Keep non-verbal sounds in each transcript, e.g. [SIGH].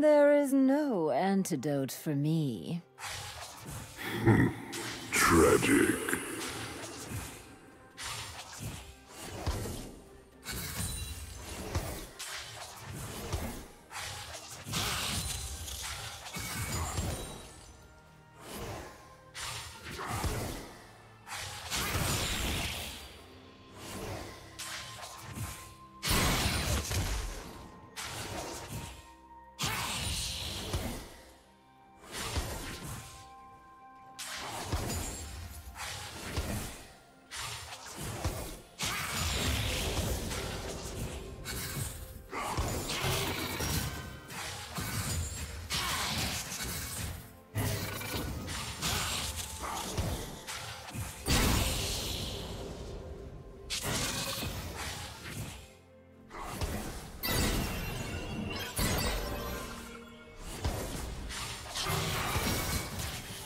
There is no antidote for me. [LAUGHS] Tragic.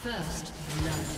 First blood.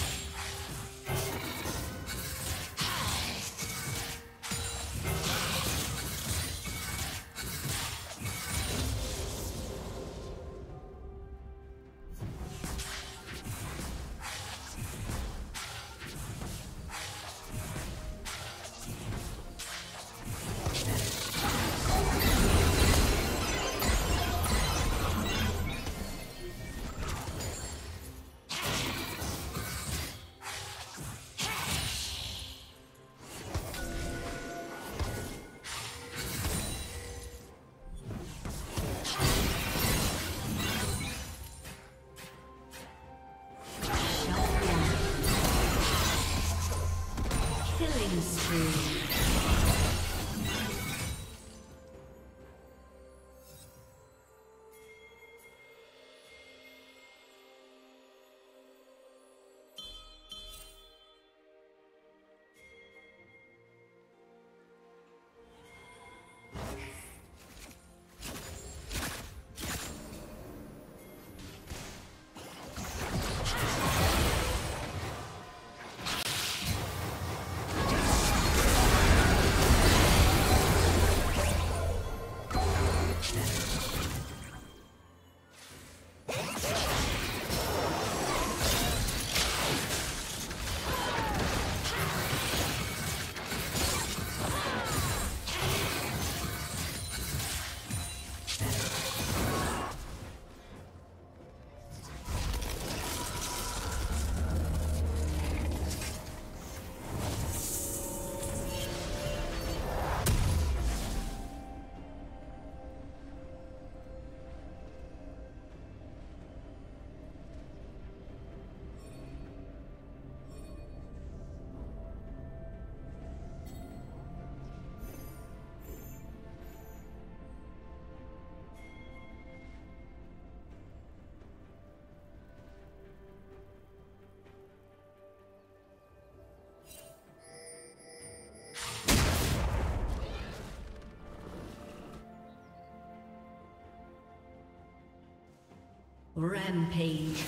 Rampage.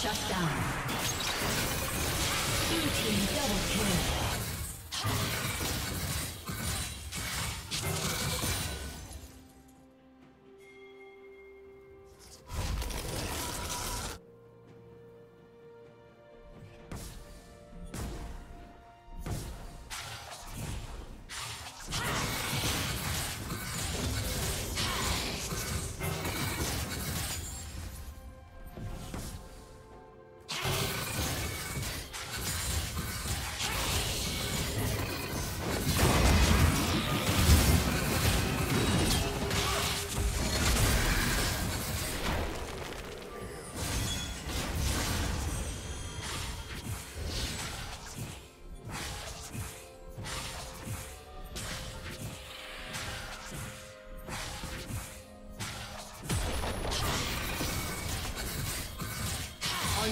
Shut down. Team double kill.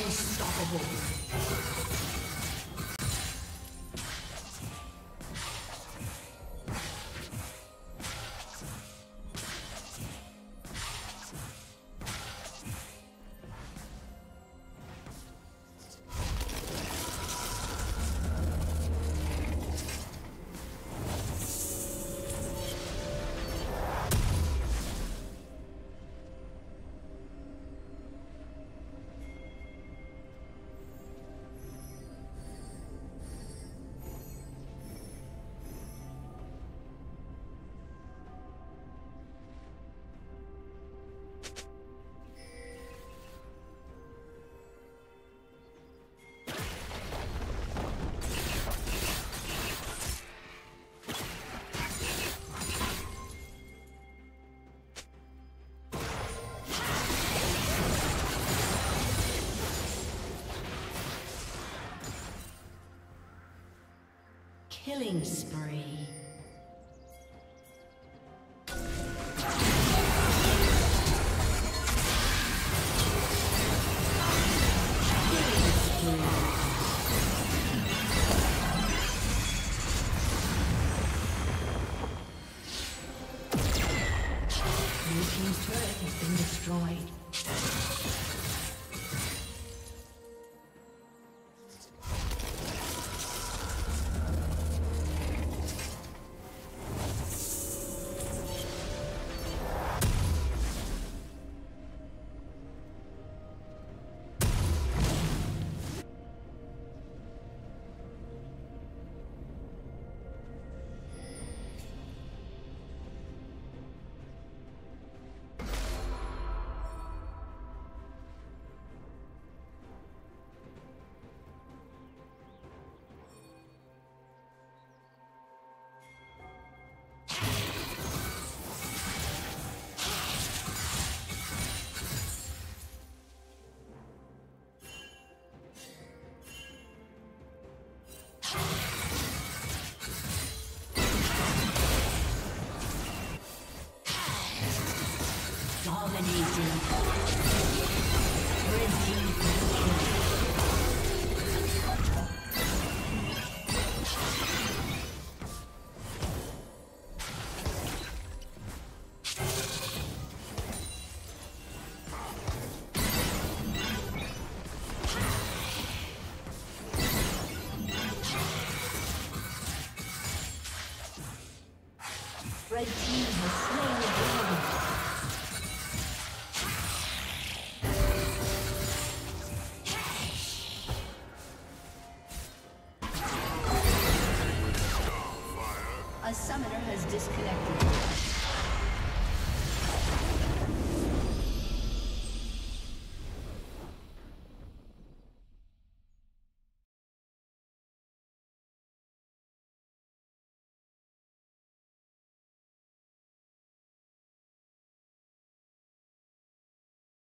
Unstoppable. Killing spree. Disconnected.